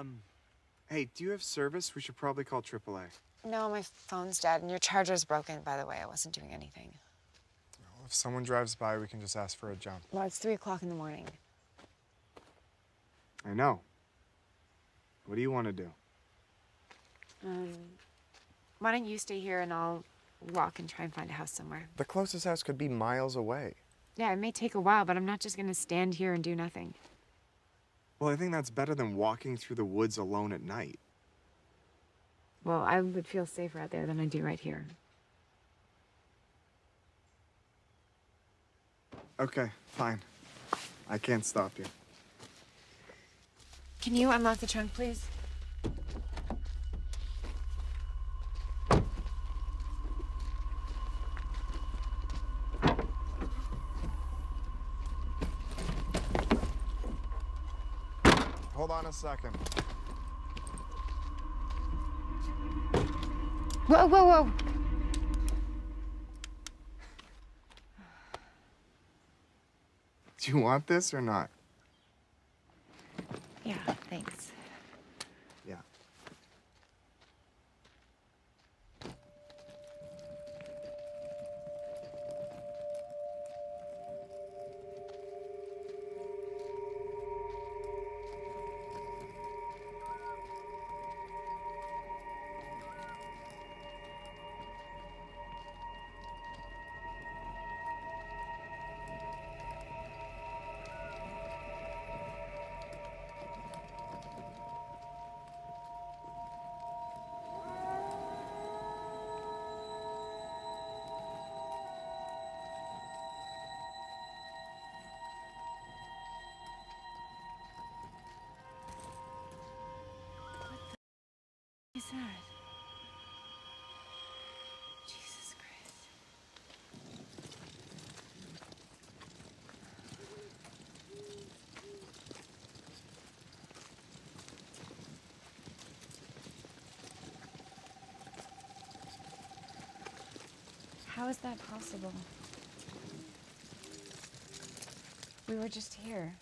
Um, hey, do you have service? We should probably call AAA. No, my phone's dead, and your charger's broken, by the way. I wasn't doing anything. If someone drives by, we can just ask for a jump. Well, it's 3 o'clock in the morning. I know. What do you want to do? Um, why don't you stay here and I'll walk and try and find a house somewhere? The closest house could be miles away. Yeah, it may take a while, but I'm not just gonna stand here and do nothing. Well, I think that's better than walking through the woods alone at night. Well, I would feel safer out there than I do right here. Okay, fine. I can't stop you. Can you unlock the trunk, please? Hold on a second. Whoa, whoa, whoa! Do you want this or not? How is that possible? We were just here.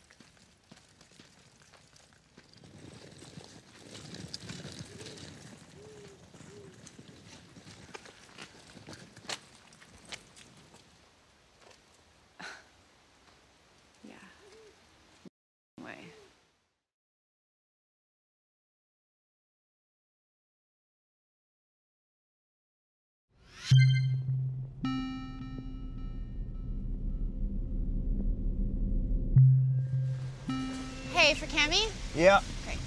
Yeah. Way. Hey, for Cami? Yeah. Great.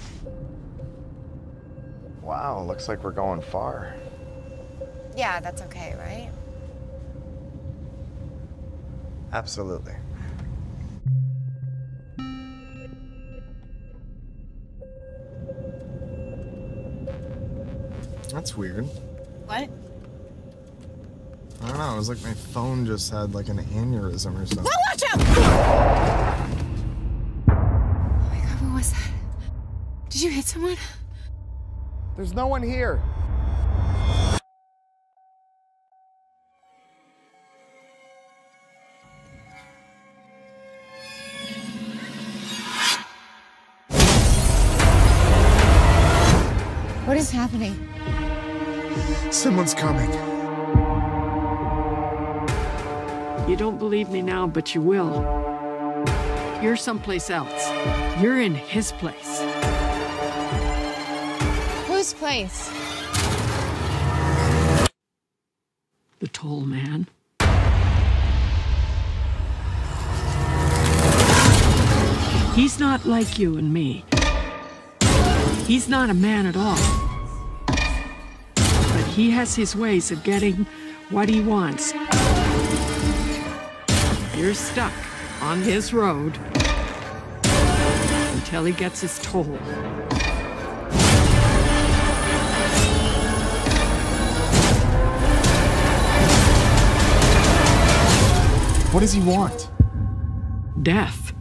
Wow, looks like we're going far. Yeah, that's okay, right? Absolutely. That's weird. What? I don't know. It was like my phone just had like an aneurysm or something. Watch out! Was that? Did you hit someone? There's no one here. What is happening? Someone's coming. You don't believe me now, but you will. You're someplace else. You're in his place. Whose place? The tall man. He's not like you and me. He's not a man at all. But he has his ways of getting what he wants. You're stuck on his road until he gets his toll. What does he want? Death.